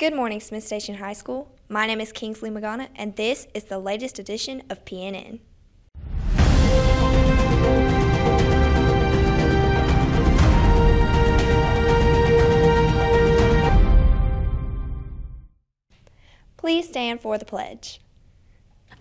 Good morning, Smiths Station High School. My name is Kingsley Magana, and this is the latest edition of PNN. Please stand for the pledge.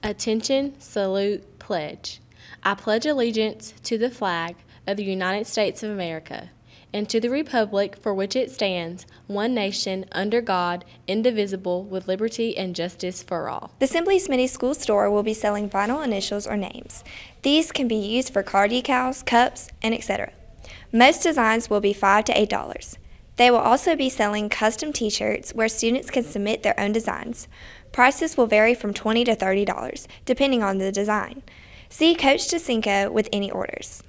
Attention, salute, pledge. I pledge allegiance to the flag of the United States of America and to the republic for which it stands, one nation, under God, indivisible, with liberty and justice for all. The Simply Smitty School Store will be selling vinyl initials or names. These can be used for car decals, cups, and etc. Most designs will be 5 to $8. They will also be selling custom t-shirts where students can submit their own designs. Prices will vary from 20 to $30, depending on the design. See Coach DeCinco with any orders.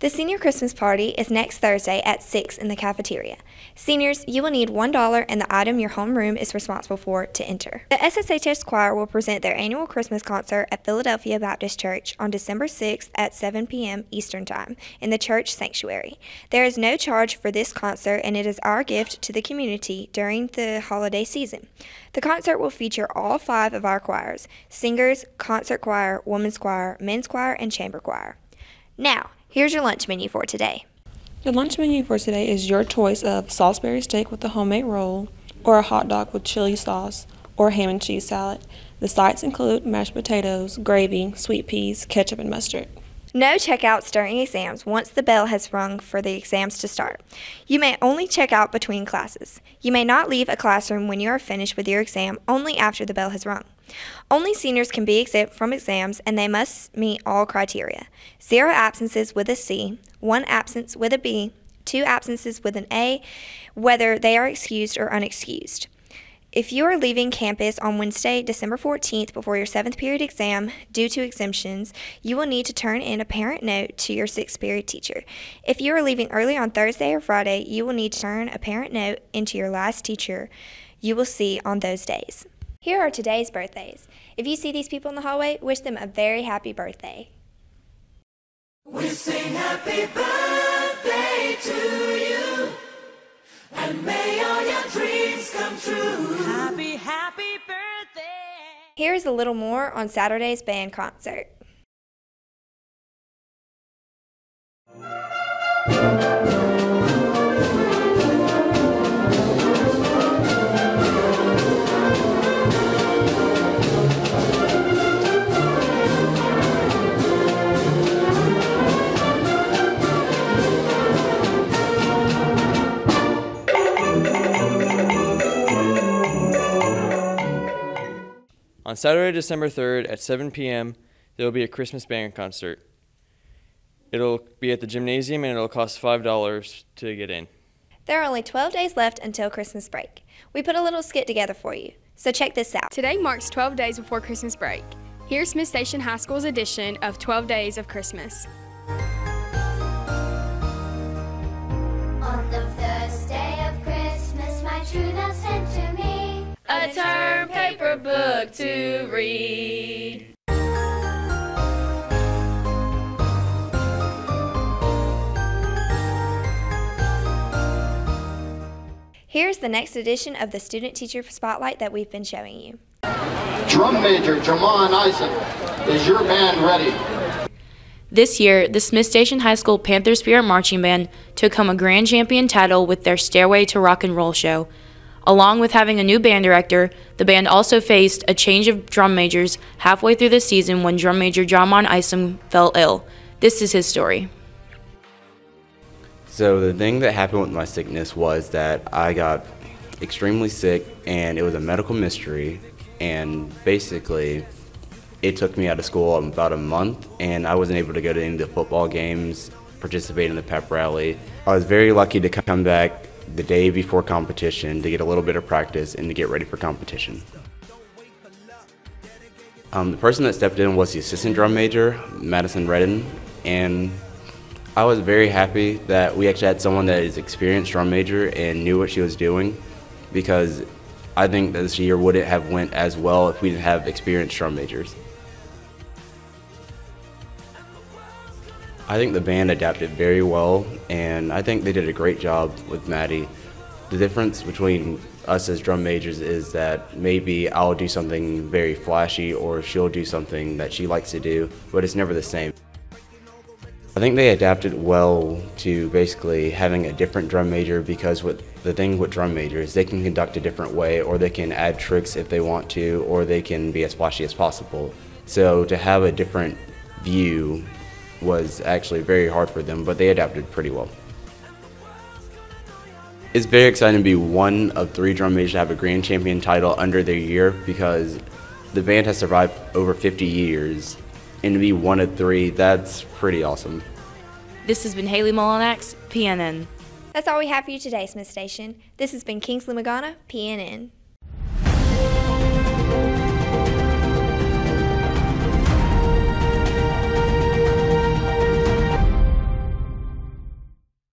The senior Christmas party is next Thursday at 6 in the cafeteria. Seniors, you will need $1 and the item your homeroom is responsible for to enter. The SSHS Choir will present their annual Christmas concert at Philadelphia Baptist Church on December 6th at 7 p.m. Eastern Time in the church sanctuary. There is no charge for this concert and it is our gift to the community during the holiday season. The concert will feature all five of our choirs singers, concert choir, women's choir, men's choir, and chamber choir. Now, Here's your lunch menu for today. The lunch menu for today is your choice of Salisbury steak with a homemade roll, or a hot dog with chili sauce, or ham and cheese salad. The sides include mashed potatoes, gravy, sweet peas, ketchup, and mustard. No checkouts during exams once the bell has rung for the exams to start. You may only check out between classes. You may not leave a classroom when you are finished with your exam only after the bell has rung. Only seniors can be exempt from exams and they must meet all criteria. Zero absences with a C, one absence with a B, two absences with an A, whether they are excused or unexcused. If you are leaving campus on Wednesday, December 14th before your 7th period exam due to exemptions, you will need to turn in a parent note to your 6th period teacher. If you are leaving early on Thursday or Friday, you will need to turn a parent note into your last teacher you will see on those days. Here are today's birthdays. If you see these people in the hallway, wish them a very happy birthday. We sing happy birthday to you, and may all your dreams come true. Happy, happy birthday. Here's a little more on Saturday's band concert. On Saturday, December 3rd at 7 p.m., there will be a Christmas band concert. It'll be at the gymnasium and it'll cost $5 to get in. There are only 12 days left until Christmas break. We put a little skit together for you, so check this out. Today marks 12 days before Christmas break. Here's Smiths Station High School's edition of 12 Days of Christmas. On the first day of Christmas, my true love sent to me a term paper book to read. Here's the next edition of the Student Teacher Spotlight that we've been showing you. Drum Major Jamon Ison, is your band ready? This year, the Smiths Station High School Panther Spirit Marching Band took home a grand champion title with their Stairway to Rock and Roll show. Along with having a new band director, the band also faced a change of drum majors halfway through the season when drum major Jamon Isom fell ill. This is his story. So the thing that happened with my sickness was that I got extremely sick and it was a medical mystery and basically it took me out of school about a month and I wasn't able to go to any of the football games, participate in the pep rally. I was very lucky to come back the day before competition to get a little bit of practice and to get ready for competition. Um, the person that stepped in was the assistant drum major, Madison Redden, and I was very happy that we actually had someone that is experienced drum major and knew what she was doing because I think that this year wouldn't have went as well if we didn't have experienced drum majors. I think the band adapted very well and I think they did a great job with Maddie. The difference between us as drum majors is that maybe I'll do something very flashy or she'll do something that she likes to do, but it's never the same. I think they adapted well to basically having a different drum major because with the thing with drum majors, they can conduct a different way or they can add tricks if they want to or they can be as flashy as possible. So to have a different view was actually very hard for them, but they adapted pretty well. It's very exciting to be one of three drum majors to have a grand champion title under their year because the band has survived over 50 years and to be one of three, that's pretty awesome. This has been Haley Molinax, PNN. That's all we have for you today, Smiths Station. This has been Kingsley Magana, PNN.